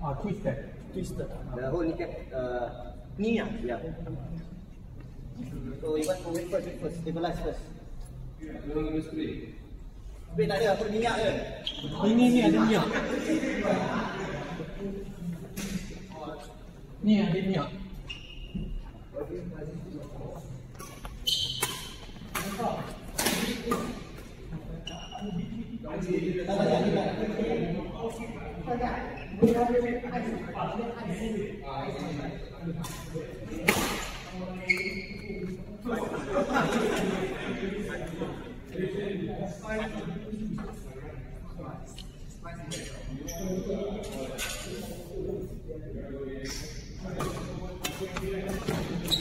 Ah, twisted. Twisted. The whole kneecap uh, knee ah. Yeah. So you want to wait first, wait first. Stabilize first. Wait tak ada, aku minyak je. Ini ni ada minyak. Ni ada minyak. 大家一百块钱，大家，我们当时是按时，把这个按时啊，一百块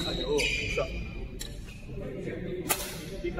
哎呦，是，厉害！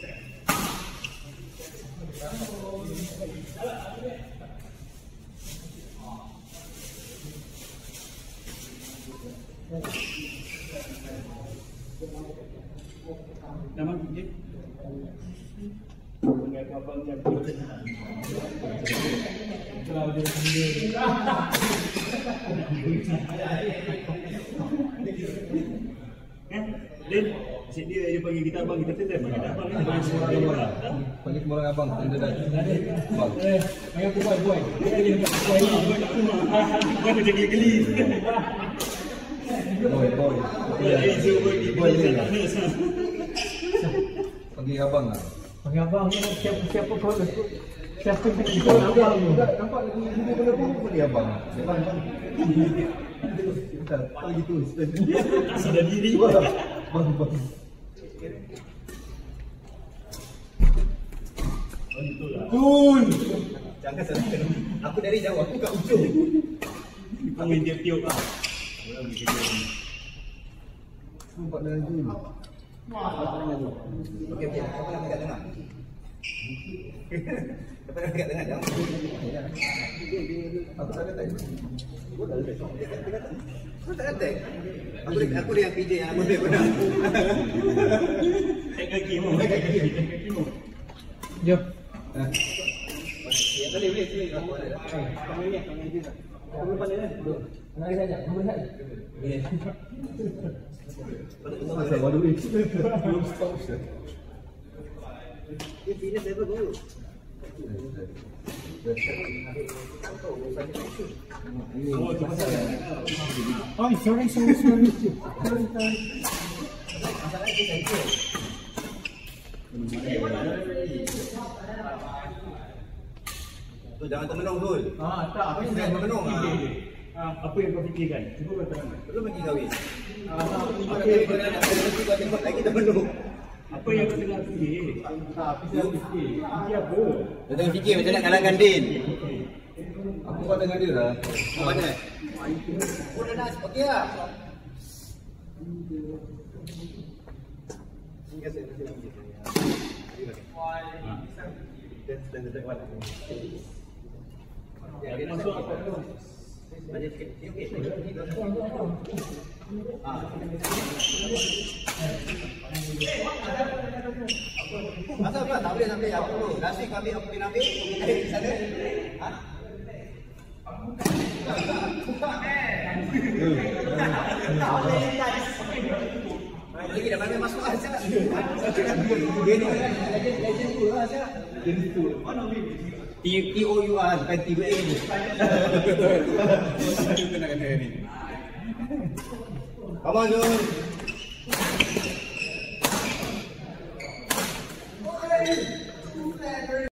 Cảm ơn chị. Ngày qua vâng cho chị tinh thần. Cho được nhiều. Hãy subscribe cho Eh, Din, asyik dia dia panggil kita abang kita tetem. Kita abang ni panggil semua orang orang. Panggil semua orang abang, tanda dah. Abang. Eh, panggil aku boy boy. Dia dia dekat boy ni. Boy macam geli-geli. Boy, boy. Ya, itu boy ni. Boy ni. Tak ada. Panggil abang lah. Panggil abang ni siapa siapa kau Siapa yang kena ikut abang tu? Tak nampak lagi video pada pun panggil abang. Abang, Tak, tak gitu. Tak sadar diri. Abang, abang. Kun. Jangan salahkan. Aku dari jauh, aku kat ujung. Panggil dia tiup lah. Nampak dah tu. Okey, okey. Siapa nak dekat tengah? Aku tak tak tak. Aku dia, PJ yang aku dia pernah. Tek kaki mu. Tek kaki mu. Ya. Ya, boleh, boleh, boleh. Aku ada. Kamu ni, kamu ni. Kamu pandai kan? Nanti saja, nanti saja. Masa Masa baru ni. Belum stop. Dia fitness level dulu. Oh, tu. Oh, sorry, sorry, sorry. Sorry, dia cancel. Tu jangan termenung Zul. Ah, tak. Apa yang Jangan kau termenung, ah. fikir? Ah, apa yang kau fikirkan? Cuba kau terangkan. Belum lagi kahwin. Ah, kau nak nanti kau tengok lagi termenung. Apa yang kau tengah fikir? Tak, apa yang kau fikir? Fikir apa? Dia tengah fikir macam nak kalahkan Din. Aku buat dengan dia dah. Kau mana? Oh dah dah, okey lah. Terima kasih, terima kasih. That's the one. Ya, Masuk sikit. Okey. Ah. Masa apa? Tak boleh sampai apa dulu. Nasi kami apa kena ambil? Kami di sana. Ha? Lagi dah mana masuk aja. Dia ni legend legend tu lah Syah. Legend tu. Mana ni? T T O U R bukan T A ni. 가만히